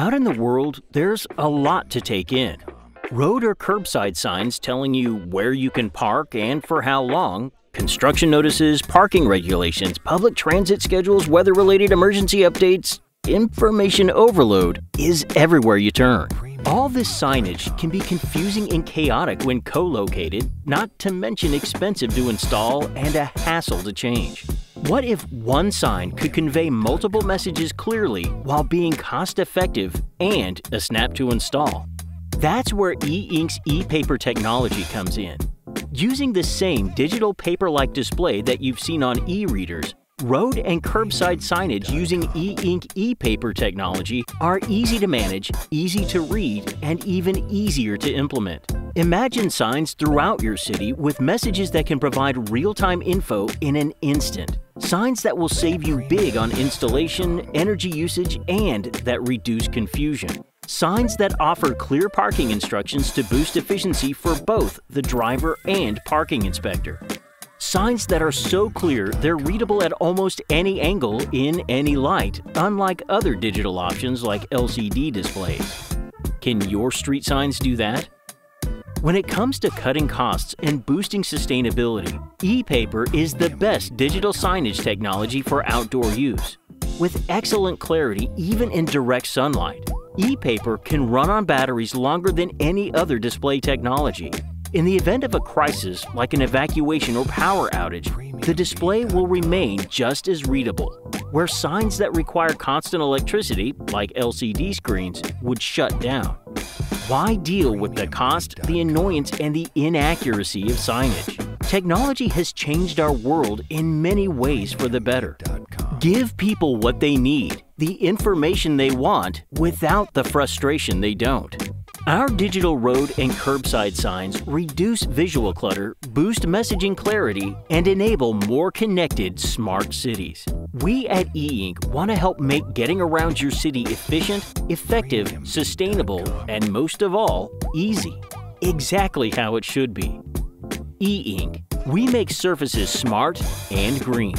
Out in the world, there's a lot to take in. Road or curbside signs telling you where you can park and for how long, construction notices, parking regulations, public transit schedules, weather related emergency updates, information overload is everywhere you turn. All this signage can be confusing and chaotic when co located, not to mention expensive to install and a hassle to change. What if one sign could convey multiple messages clearly while being cost effective and a snap to install? That's where e-ink's e-paper technology comes in. Using the same digital paper-like display that you've seen on e-readers, road and curbside signage using e-ink e-paper technology are easy to manage, easy to read, and even easier to implement. Imagine signs throughout your city with messages that can provide real-time info in an instant. Signs that will save you big on installation, energy usage, and that reduce confusion. Signs that offer clear parking instructions to boost efficiency for both the driver and parking inspector. Signs that are so clear they're readable at almost any angle in any light, unlike other digital options like LCD displays. Can your street signs do that? When it comes to cutting costs and boosting sustainability, e-paper is the best digital signage technology for outdoor use. With excellent clarity even in direct sunlight, e-paper can run on batteries longer than any other display technology. In the event of a crisis, like an evacuation or power outage, the display will remain just as readable, where signs that require constant electricity, like LCD screens, would shut down. Why deal with the cost, the annoyance, and the inaccuracy of signage? Technology has changed our world in many ways for the better. Give people what they need, the information they want, without the frustration they don't. Our digital road and curbside signs reduce visual clutter, boost messaging clarity, and enable more connected smart cities. We at E Ink want to help make getting around your city efficient, effective, sustainable, and most of all, easy. Exactly how it should be. E Ink. We make surfaces smart and green.